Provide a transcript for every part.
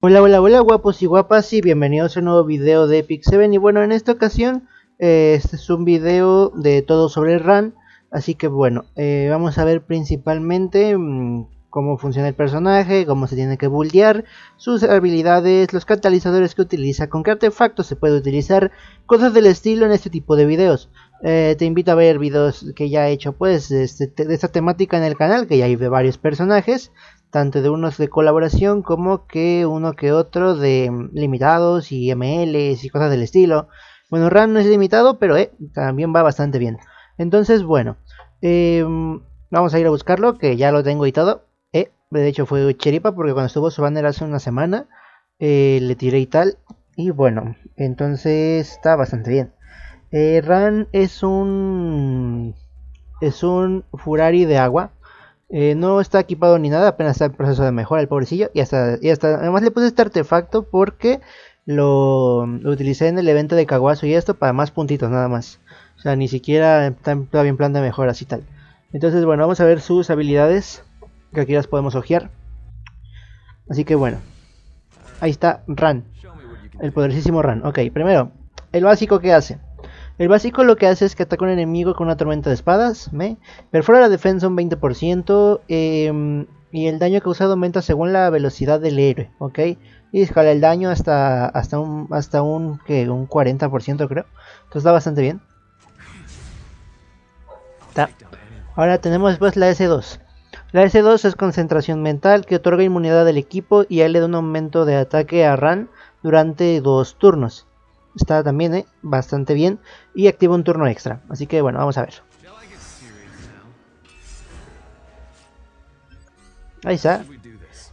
Hola, hola, hola guapos y guapas y bienvenidos a un nuevo video de Epic 7 y bueno, en esta ocasión eh, este es un video de todo sobre RAN así que bueno, eh, vamos a ver principalmente mmm, cómo funciona el personaje, cómo se tiene que buldear, sus habilidades, los catalizadores que utiliza, con qué artefactos se puede utilizar, cosas del estilo en este tipo de videos. Eh, te invito a ver videos que ya he hecho pues de, este, de esta temática en el canal, que ya hay de varios personajes tanto de unos de colaboración como que uno que otro de mm, limitados y MLs y cosas del estilo. Bueno, RAN no es limitado, pero eh, también va bastante bien. Entonces, bueno, eh, vamos a ir a buscarlo, que ya lo tengo y todo. Eh, de hecho fue cheripa porque cuando estuvo su banner hace una semana, eh, le tiré y tal. Y bueno, entonces está bastante bien. Eh, RAN es un... Es un Furari de agua eh, no está equipado ni nada, apenas está en proceso de mejora el pobrecillo. Y hasta, y hasta además le puse este artefacto porque lo, utilicé en el evento de Caguazo y esto para más puntitos nada más. O sea, ni siquiera está todavía en plan de mejoras y tal. Entonces, bueno, vamos a ver sus habilidades. Que aquí las podemos ojear. Así que bueno. Ahí está Ran. El poderosísimo Ran. Ok, primero, el básico que hace. El básico lo que hace es que ataca un enemigo con una tormenta de espadas, me perfora la defensa un 20% eh, y el daño causado aumenta según la velocidad del héroe, ¿ok? Y escala el daño hasta, hasta un, hasta un, ¿qué? un 40% creo. Entonces está bastante bien. Ahora tenemos después la S2. La S2 es concentración mental que otorga inmunidad al equipo y él le da un aumento de ataque a Ran durante dos turnos está también ¿eh? bastante bien y activa un turno extra. Así que bueno, vamos a ver. Ahí está.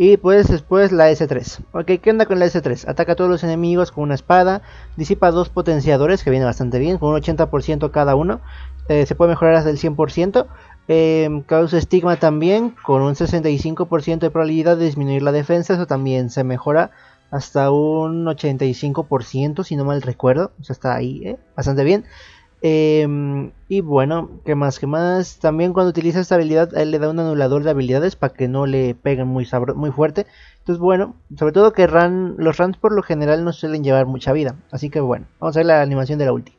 Y pues después la S3. Ok, ¿qué onda con la S3? Ataca a todos los enemigos con una espada. Disipa dos potenciadores, que viene bastante bien, con un 80% cada uno. Eh, se puede mejorar hasta el 100%. Eh, causa estigma también, con un 65% de probabilidad de disminuir la defensa. Eso también se mejora hasta un 85%, si no mal recuerdo. O sea, está ahí, ¿eh? bastante bien. Eh, y bueno, ¿qué más? ¿Qué más? También cuando utiliza esta habilidad, él le da un anulador de habilidades para que no le peguen muy, muy fuerte. Entonces, bueno, sobre todo que ran, los runs por lo general no suelen llevar mucha vida. Así que bueno, vamos a ver la animación de la ulti.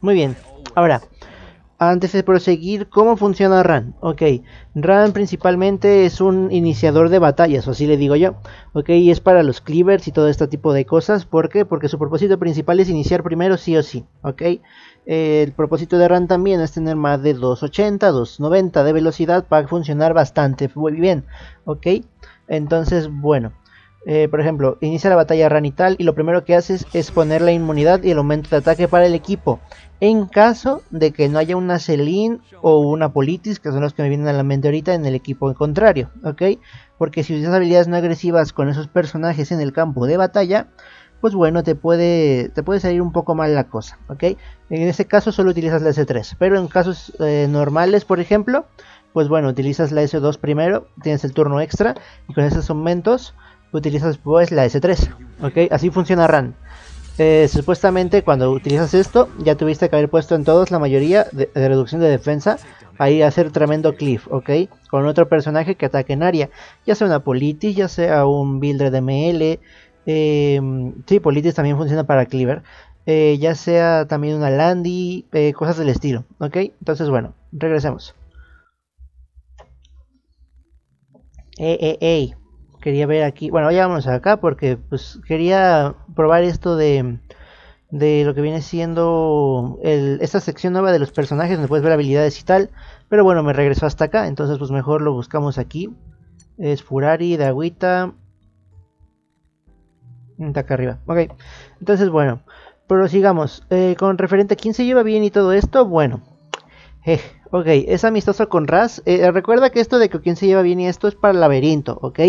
Muy bien, ahora antes de proseguir, ¿cómo funciona RAN? Ok, RAN principalmente es un iniciador de batallas, o así le digo yo. Ok, y es para los cleavers y todo este tipo de cosas. ¿Por qué? Porque su propósito principal es iniciar primero sí o sí. Ok, eh, el propósito de RAN también es tener más de 280, 290 de velocidad para funcionar bastante muy bien. Ok, entonces, bueno. Eh, por ejemplo, inicia la batalla RAN y lo primero que haces es poner la inmunidad y el aumento de ataque para el equipo en caso de que no haya una Celine o una Politis, que son los que me vienen a la mente ahorita en el equipo contrario, ¿ok? Porque si utilizas habilidades no agresivas con esos personajes en el campo de batalla, pues bueno, te puede, te puede salir un poco mal la cosa, ¿ok? En este caso solo utilizas la S3, pero en casos eh, normales, por ejemplo, pues bueno, utilizas la S2 primero, tienes el turno extra, y con esos aumentos utilizas pues la S3, ¿ok? Así funciona RAN. Eh, supuestamente cuando utilizas esto ya tuviste que haber puesto en todos la mayoría de, reducción de defensa ahí hacer tremendo cliff, ok con otro personaje que ataque en área ya sea una politis, ya sea un builder de ML eh, sí, politis también funciona para cleaver eh, ya sea también una landy eh, cosas del estilo, ok entonces bueno, regresemos eh, eh quería ver aquí, bueno ya vamos acá porque pues quería probar esto de, de lo que viene siendo el, esta sección nueva de los personajes donde puedes ver habilidades y tal, pero bueno me regresó hasta acá, entonces pues mejor lo buscamos aquí, es Furari de agüita, está acá arriba, ok, entonces bueno, prosigamos, eh, con referente a quién se lleva bien y todo esto, bueno, eh, ok, es amistoso con Raz, eh, recuerda que esto de que quién se lleva bien y esto es para el laberinto, ok,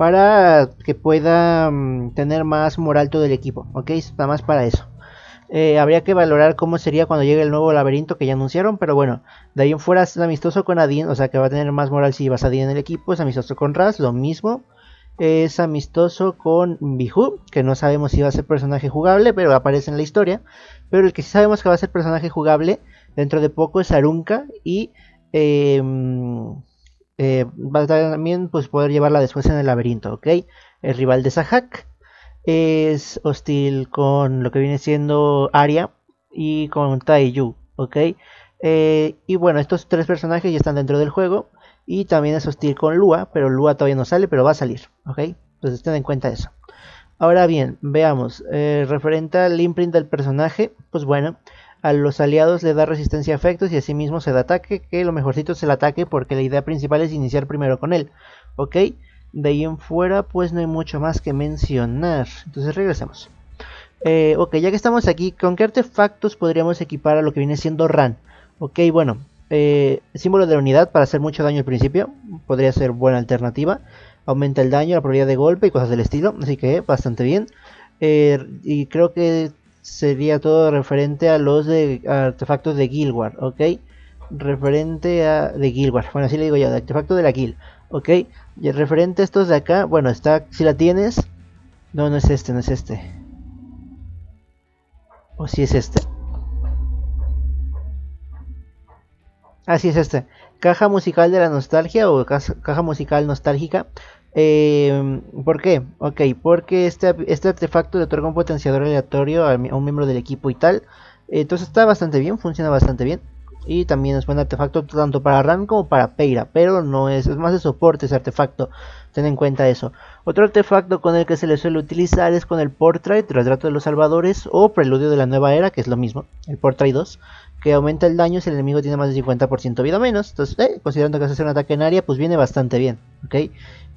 para que pueda um, tener más moral todo el equipo, ¿ok? Nada más para eso. Eh, habría que valorar cómo sería cuando llegue el nuevo laberinto que ya anunciaron, pero bueno, de ahí en fuera es amistoso con Adien, o sea que va a tener más moral si llevas a Adien en el equipo, es amistoso con Raz, lo mismo. Es amistoso con Biju, que no sabemos si va a ser personaje jugable, pero aparece en la historia. Pero el que sí sabemos que va a ser personaje jugable Dentro de poco es Arunca y em, eh, va también pues, poder llevarla después en el laberinto, ¿ok? El rival de Sahak es hostil con lo que viene siendo Aria y con Taiyu, ¿ok? Eh, y bueno, estos tres personajes ya están dentro del juego y también es hostil con Lua, pero Lua todavía no sale, pero va a salir, ¿ok? Entonces ten en cuenta eso. Ahora bien, veamos, eh, referente al imprint del personaje, pues bueno, a los aliados le da resistencia a efectos y asimismo se da ataque, que lo mejorcito es el ataque porque la idea principal es iniciar primero con él, ¿ok? De ahí en fuera pues no hay mucho más que mencionar, entonces regresemos. Eh, ok, ya que estamos aquí, ¿con qué artefactos podríamos equipar a lo que viene siendo RAN? Ok, bueno, eh, símbolo de la unidad para hacer mucho daño al principio, podría ser buena alternativa aumenta el daño, la probabilidad de golpe y cosas del estilo, así que bastante bien. Eh, y creo que sería todo referente a los de artefactos de Guildward, ¿ok? Referente a de Guildward, bueno así le digo yo, de artefacto de la Guild, ¿ok? Y referente a estos de acá, bueno, está, si la tienes, no, no es este, no es este. O si es este. Así ah, es este. Caja musical de la nostalgia o caja musical nostálgica. Eh, ¿Por qué? Ok, porque este, este artefacto le otorga un potenciador aleatorio a, un miembro del equipo y tal. Entonces está bastante bien, funciona bastante bien. Y también es buen artefacto tanto para Ram como para Peira, pero no es, es más de soporte ese artefacto. Ten en cuenta eso. Otro artefacto con el que se le suele utilizar es con el Portrait, Retrato de los Salvadores o Preludio de la Nueva Era, que es lo mismo, el Portrait 2, que aumenta el daño si el enemigo tiene más de 50% vida menos. Entonces, eh, considerando que hace un ataque en área, pues viene bastante bien. ¿ok?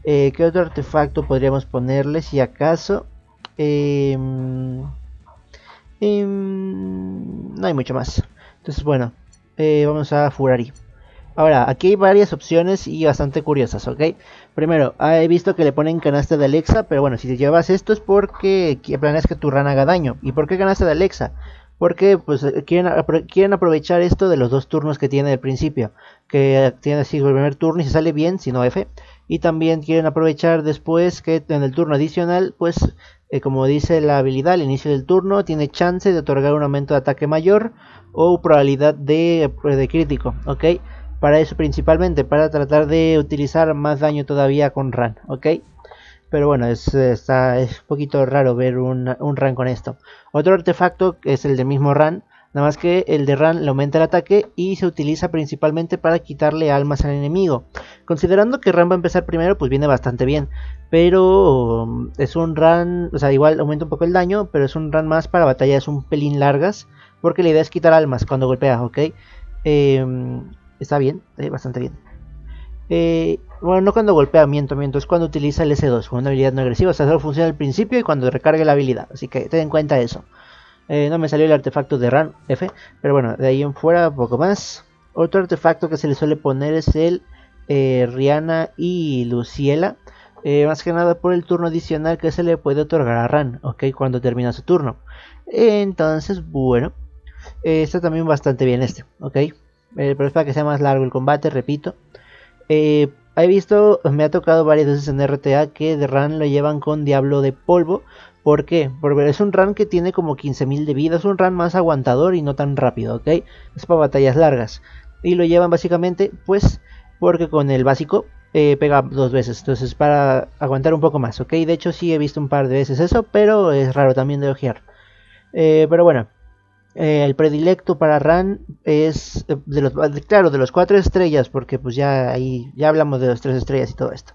Eh, ¿Qué otro artefacto podríamos ponerle si acaso? Em, em, no hay mucho más. Entonces, bueno, eh, vamos a Furari. Ahora, aquí hay varias opciones y bastante curiosas, ¿ok? Primero, ah, he visto que le ponen canasta de Alexa, pero bueno, si te llevas esto es porque planeas que tu rana haga daño. ¿Y por qué canasta de Alexa? Porque pues quieren, quieren aprovechar esto de los dos turnos que tiene al principio. Que tiene así el primer turno y se sale bien, si no F y también quieren aprovechar después que en el turno adicional pues eh, como dice la habilidad al inicio del turno tiene chance de otorgar un aumento de ataque mayor o probabilidad de, pues, de crítico para eso principalmente para tratar de utilizar más daño todavía con ran pero bueno es, está, es un poquito raro ver un, un ran con esto. Otro artefacto es el del mismo ran Nada más que el de Ran le aumenta el ataque y se utiliza principalmente para quitarle almas al enemigo. Considerando que Ran va a empezar primero, pues viene bastante bien. Pero um, es un Ran, o sea, igual aumenta un poco el daño, pero es un Ran más para batallas un pelín largas. Porque la idea es quitar almas cuando golpea, ¿ok? Em, está bien, eh, bastante bien. Eh, bueno, no cuando golpea, miento, miento, es cuando utiliza el S2, una habilidad no agresiva. O sea, solo funciona al principio y cuando recargue la habilidad. Así que ten en cuenta eso. Eh, no me salió el artefacto de Ran F, pero bueno, de ahí en fuera poco más. Otro artefacto que se le suele poner es el eh, Rihanna y Luciela. Eh, más que nada por el turno adicional que se le puede otorgar a Ran, ok, cuando termina su turno. Entonces, bueno, está también bastante bien este, ok. pero es para que sea más largo el combate, repito. He visto, me ha tocado varias veces en RTA que de Ran lo llevan con Diablo de Polvo, ¿Por qué? Porque es un run que tiene como 15.000 de vida, es un run más aguantador y no tan rápido, ¿ok? Es para batallas largas. Y lo llevan básicamente, pues, porque con el básico eh, pega dos veces, entonces para aguantar un poco más, ¿ok? De hecho sí he visto un par de veces eso, pero es raro también de ojear. Eh, pero bueno, eh, el predilecto para run es de los, claro, de los cuatro estrellas, porque pues ya ahí ya hablamos de los tres estrellas y todo esto.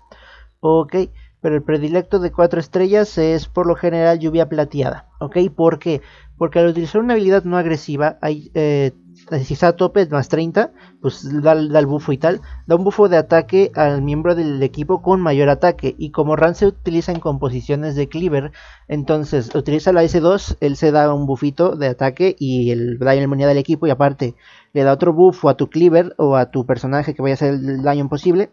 Ok pero el predilecto de 4 estrellas es por lo general lluvia plateada. ¿Ok? ¿Por qué? Porque al utilizar una habilidad no agresiva, hay, eh, si está a tope más 30, pues da, el bufo y tal, da un bufo de ataque al miembro del equipo con mayor ataque. Y como Ran se utiliza en composiciones de Cleaver, entonces utiliza la S2, él se da un bufito de ataque y el daño inmunidad del equipo y aparte le da otro bufo a tu Cleaver o a tu personaje que vaya a hacer el daño imposible.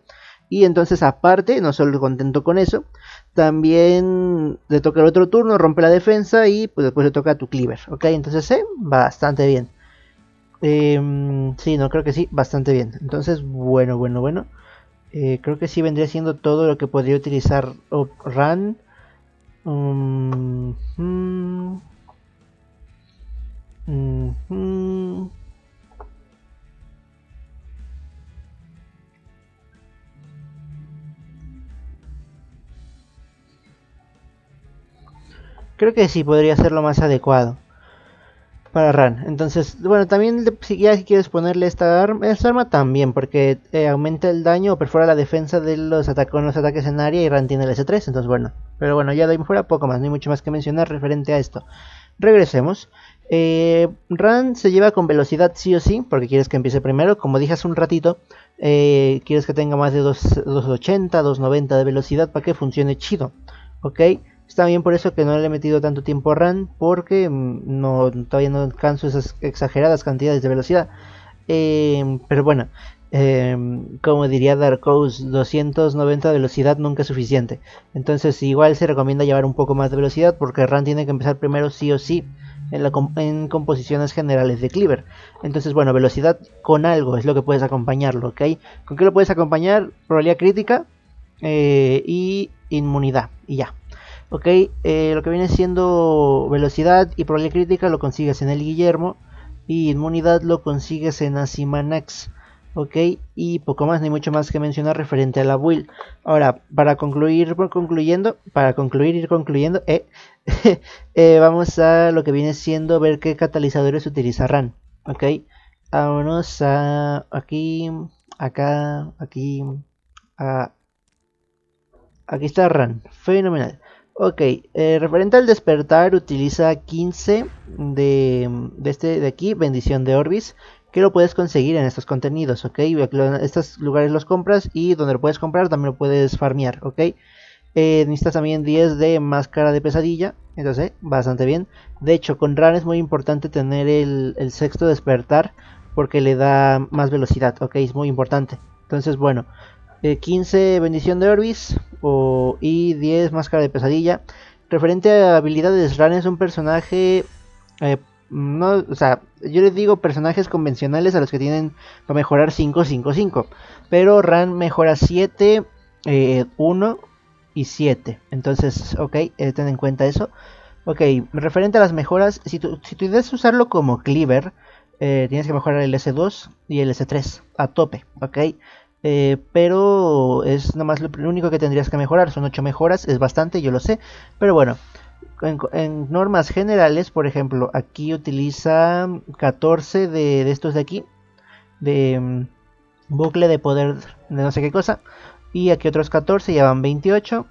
Y entonces aparte, no solo contento con eso, también le toca el otro turno, rompe la defensa y pues después le toca a tu cleaver. Ok, entonces eh, bastante bien. Eh, sí, no, creo que sí, bastante bien. Entonces, bueno, bueno, bueno. Eh, creo que sí vendría siendo todo lo que podría utilizar Run. Um, mm, mm, Creo que sí podría ser lo más adecuado para Ran. Entonces, bueno, también si ya quieres ponerle esta arma, esta arma también, porque eh, aumenta el daño o perfora la defensa de los, con los ataques en área y Ran tiene el S3, entonces bueno. Pero bueno, ya de fuera poco más, no hay mucho más que mencionar referente a esto. Regresemos. Eh, Ran se lleva con velocidad sí o sí, porque quieres que empiece primero. Como dije hace un ratito, eh, quieres que tenga más de 280, 290 de velocidad para que funcione chido. ¿Ok? Está bien por eso que no le he metido tanto tiempo a RAN, porque mm, todavía no alcanzo esas exageradas cantidades de velocidad. Em, pero bueno, em, como diría Darkous, 290 de velocidad nunca es suficiente. Entonces igual se recomienda llevar un poco más de velocidad, porque RAN tiene que empezar primero sí o sí. En, composiciones generales de Cleaver. Entonces, bueno, velocidad con algo es lo que puedes acompañarlo, ¿ok? ¿Con qué lo puedes acompañar? Probabilidad crítica eh, y inmunidad, y ya. Ok, eh, lo que viene siendo velocidad y probabilidad crítica lo consigues en el Guillermo. Y inmunidad lo consigues en Asimanax. Ok, y poco más, ni mucho más que mencionar referente a la build. Ahora, para concluir, concluyendo, para concluir, ir concluyendo, eh, eh, vamos a lo que viene siendo ver qué catalizadores utilizarán. Ok, vámonos a aquí, acá, aquí, a, aquí está RAN, fenomenal. Ok, eh, referente al despertar utiliza 15 de, este de aquí, bendición de Orbis, que lo puedes conseguir en estos contenidos, ok. Estos lugares los compras y donde lo puedes comprar también lo puedes farmear, ok. Eh, necesitas también 10 de máscara de pesadilla, entonces bastante bien. De hecho, con Ran es muy importante tener el, el sexto despertar porque le da más velocidad, ok, es muy importante. Entonces, bueno, 15 eh, bendición de Orbis o, y 10 máscara de pesadilla. Referente a habilidades, Ran es un personaje... Eh, no, o sea, yo les digo personajes convencionales a los que tienen para mejorar 5, 5, 5. Pero Ran mejora 7, 1 eh, y 7. Entonces, ok, ten en cuenta eso. Ok, referente a las mejoras, si tú, si tú usarlo como cleaver, tienes que mejorar el S2 y el S3 a tope, ok. Eh, pero es nada más lo, único que tendrías que mejorar. Son 8 mejoras, es bastante, yo lo sé. Pero bueno, en, normas generales, por ejemplo, aquí utiliza 14 de, estos de aquí. De mm, bucle de poder de no sé qué cosa. Y aquí otros 14, ya van 28.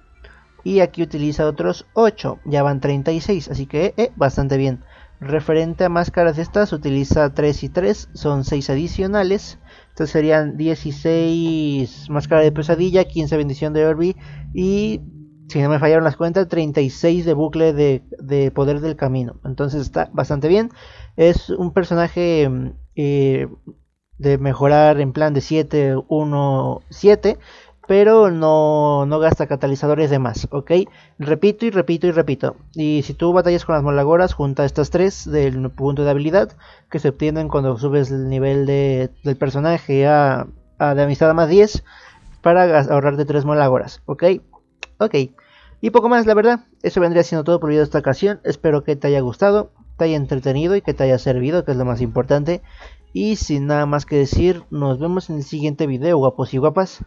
Y aquí utiliza otros 8, ya van 36. Así que eh, bastante bien. Referente a máscaras de estas, utiliza 3 y 3, son 6 adicionales. Entonces serían 16 máscara de pesadilla, 15 bendición de Orbi y, si no me fallaron las cuentas, 36 de bucle de, poder del camino. Entonces está bastante bien. Es un personaje eh, de mejorar en plan de 7, 1, 7 pero no, no, gasta catalizadores de más, ¿ok? Repito y repito y repito. Y si tú batallas con las molagoras, junta estas tres del punto de habilidad que se obtienen cuando subes el nivel de, del personaje a, de amistad a más 10 para ahorrarte tres molagoras, ¿ok? Ok. Y poco más, la verdad. Eso vendría siendo todo por el video de esta ocasión. Espero que te haya gustado, te haya entretenido y que te haya servido, que es lo más importante. Y sin nada más que decir, nos vemos en el siguiente video, guapos y guapas.